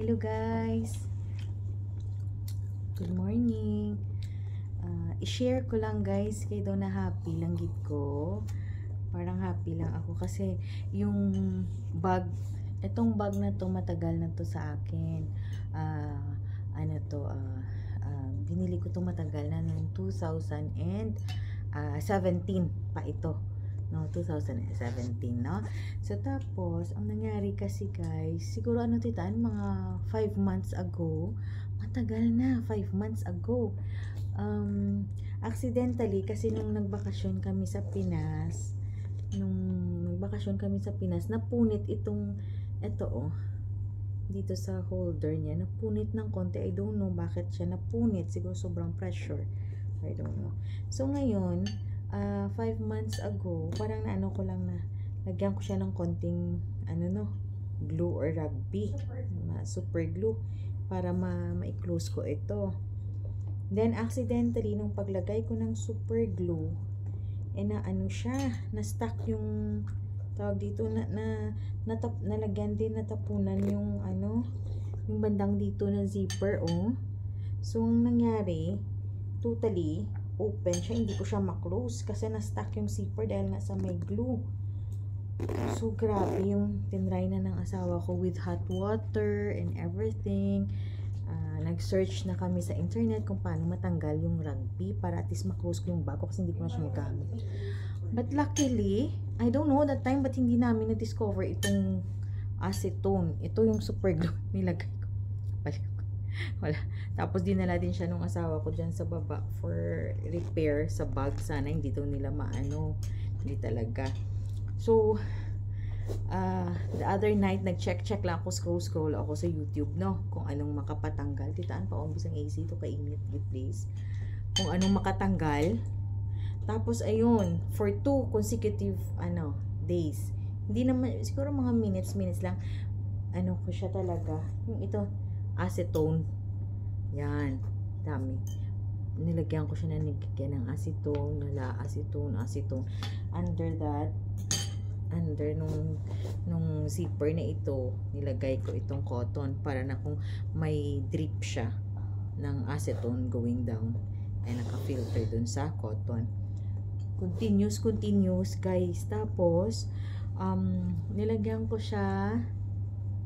Hello guys! Good morning! Ah, i-share ko lang guys kay daw na happy lang gid ko. Parang happy lang ako kasi yung bag, itong bag na to matagal na to sa akin. Ah, ano to, ah, ah, binili ko to matagal na noong 2017 pa ito. No, 2017, no? So, tapos, ang nangyari kasi guys, siguro ano titaan, mga 5 months ago, matagal na, 5 months ago. Um, accidentally, kasi nung nagbakasyon kami sa Pinas, nung nagbakasyon kami sa Pinas, napunit itong, eto oh, dito sa holder niya, napunit ng konti. I don't know bakit siya napunit. Siguro sobrang pressure. I don't know. So, ngayon, uh, five months ago, parang naano ko lang na, lagyan ko siya ng konting, ano no, glue or rugby. Ma- Super glue. Para ma- ma-close ko ito. Then, accidentally, nung paglagay ko ng super glue, eh na ano siya, na-stuck yung tawag dito na, na natap, nalagyan din natapunan yung ano yung bandang dito na zipper oh so ang nangyari totally open siya hindi ko siya maklose kasi na-stuck yung zipper dahil nga sa may glue so grabe yung tinry na ng asawa ko with hot water and everything Ah, nag-search na kami sa internet kung paano matanggal yung rugby para at least maklose ko yung bag ko kasi hindi ko na siya magamit But luckily, I don't know that time but hindi namin na-discover itong acetone. Ito yung super glue nilagay. Wala. Tapos dinala din siya nung asawa ko dyan sa baba for repair sa bag. Sana hindi daw nila maano. Hindi talaga. So, uh, the other night, nag-check-check lang ako, scroll-scroll ako sa YouTube, no? Kung anong makapatanggal. Titaan pa, umbis ang AC to kainit, please. Kung anong makatanggal tapos, ayun, for two consecutive, ano, days. Hindi naman, siguro mga minutes, minutes lang. Ano ko siya talaga. Yung ito, acetone. Yan. Dami. Nilagyan ko siya na nilagyan ng acetone, nala acetone, acetone. Under that, under nung nung zipper na ito, nilagay ko itong cotton para na kung may drip siya ng acetone going down ay naka-filter dun sa cotton continuous, continuous, guys. Tapos, um, nilagyan ko siya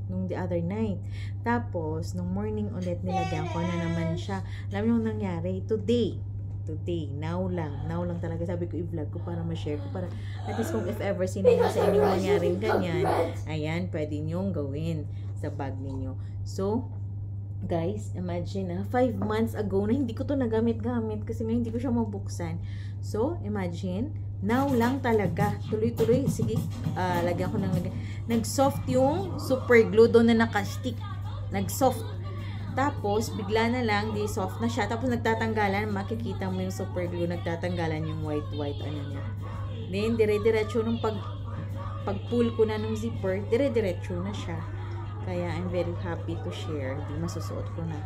nung the other night. Tapos, nung morning ulit, nilagyan ko na naman siya. Alam niyo nangyari? Today. Today. Now lang. Now lang talaga. Sabi ko, i-vlog ko para ma-share ko. Para, at least kung if ever sino nga sa inyo mangyaring ganyan, ayan, pwede nyong gawin sa bag ninyo. So, guys, imagine na, 5 months ago na hindi ko to nagamit-gamit kasi nga hindi ko siya mabuksan. So, imagine, now lang talaga, tuloy-tuloy, sige, uh, lagyan ko ng. Nag-soft yung super glue doon na naka-stick. Nag-soft. Tapos, bigla na lang, di soft na siya. Tapos, nagtatanggalan, makikita mo yung super glue, nagtatanggalan yung white-white, ano niya. Then, dire-diretso nung pag pag-pull ko na nung zipper, dire-diretso na siya. Kaya I'm very happy to share. Hindi masusuot ko na.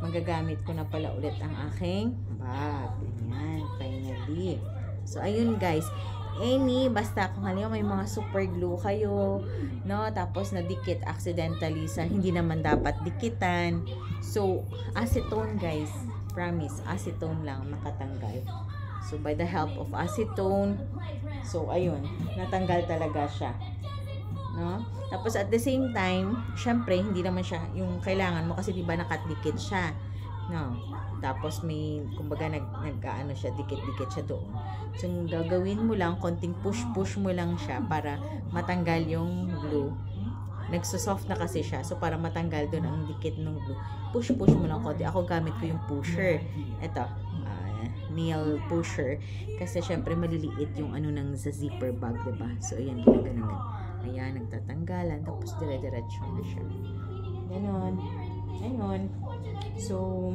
Magagamit ko na pala ulit ang aking bag. Ayan, finally. So, ayun guys. Any, basta kung halimbawa may mga super glue kayo, no? Tapos nadikit accidentally sa hindi naman dapat dikitan. So, acetone guys. Promise, acetone lang makatanggal. So, by the help of acetone, so, ayun, natanggal talaga siya no? Tapos at the same time, syempre hindi naman siya yung kailangan mo kasi 'di ba nakadikit siya. No. Tapos may kumbaga nag nag-aano siya, dikit-dikit siya doon. So gagawin mo lang, konting push-push mo lang siya para matanggal yung glue. Nagso-soft na kasi siya. So para matanggal doon ang dikit ng glue, push-push mo lang konti. Ako gamit ko yung pusher. Ito, uh, nail pusher kasi syempre maliliit yung ano ng sa zipper bag, ba? So ayan, ginaganon Ayan, nagtatanggalan. Tapos dire-diretso na siya. Ganon. So,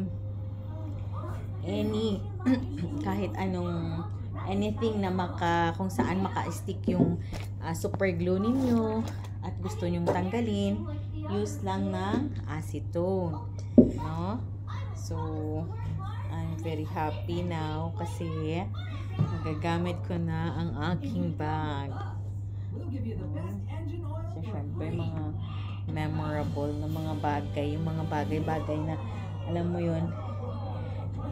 any, kahit anong, anything na maka, kung saan maka-stick yung uh, super glue ninyo at gusto nyong tanggalin, use lang ng acetone. No? So, I'm very happy now kasi nagagamit ko na ang aking bag. So, syempre, mga memorable na mga bagay, yung mga bagay-bagay na alam mo yun,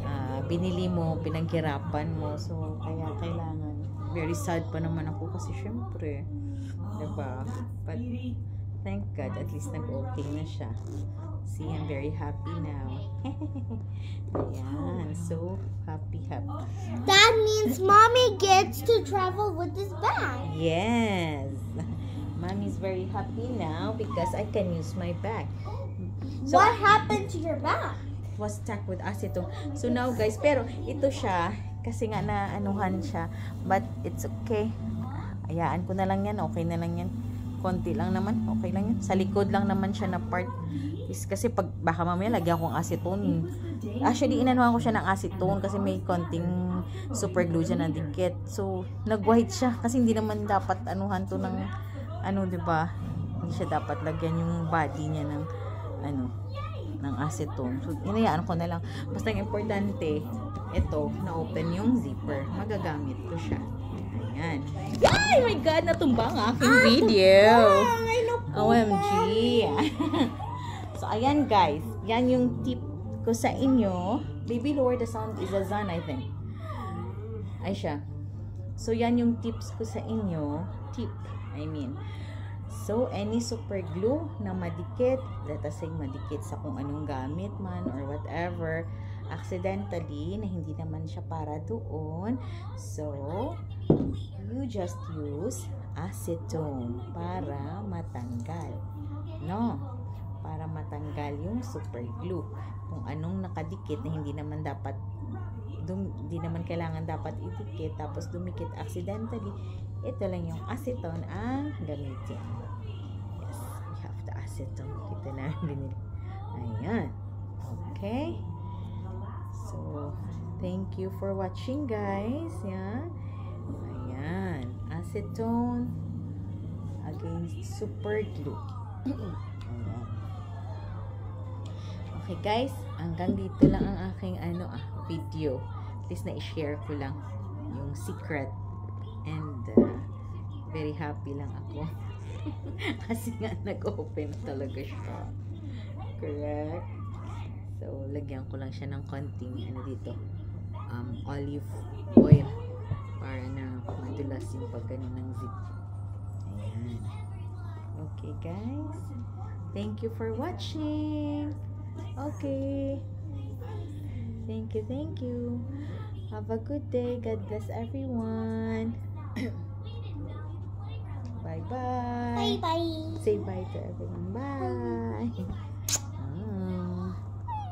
ah, binili mo, pinaghirapan mo. So, kaya kailangan. Very sad pa naman ako kasi syempre, 'di ba? But thank God at least nag-okay na siya. See, I'm very happy now. Ayan, so happy, happy. That means mommy gets to travel with this bag. Yes. Mommy's very happy now because I can use my bag. So, what happened to your bag? was stuck with acetone. So now guys, pero ito siya kasi nga na anuhan siya. But it's okay. Ayaan ko na lang yan. Okay na lang yan. Konti lang naman. Okay lang yan. Sa likod lang naman siya na part. Is kasi pag baka mamaya lagyan ko ng acetone. Actually, inanuhan ko siya ng acetone kasi may konting super glue dyan na dikit. So, nag-white siya kasi hindi naman dapat anuhan to ng ano, 'di ba? Hindi siya dapat lagyan yung body niya ng ano, ng acetone. So, inayaan ko na lang. Basta ang importante, ito, na-open yung zipper. Magagamit ko siya. Ayan. Ay, my God! Natumba ang aking video. Ay, OMG. so, ayan guys. Yan yung tip ko sa inyo. Baby, lower the sound is a zan, I think. Ay siya. So, yan yung tips ko sa inyo. Tip, I mean. So, any super glue na madikit, let us say madikit sa kung anong gamit man or whatever, accidentally, na hindi naman siya para doon. So, you just use acetone para matanggal. No? Matanggal yung super glue. Kung anong nakadikit na hindi naman dapat dum, hindi naman kailangan dapat idikit tapos dumikit accidentally, ito lang yung acetone ang gamitin. Yes, we have the acetone. Kita na binili. Ayan. Okay. So, thank you for watching guys. Yan. Ayan. Acetone against super glue. Okay guys, hanggang dito lang ang aking ano ah, video. At least na-share ko lang yung secret. And uh, very happy lang ako. Kasi nga nag-open talaga siya. Correct? So, lagyan ko lang siya ng konting ano dito, um, olive oil para na madulas yung pagkano ng zip. Ayan. Okay, guys. Thank you for watching. Okay. Thank you, thank you. Have a good day. God bless everyone. Bye-bye. Bye bye. Say bye to everyone. Bye.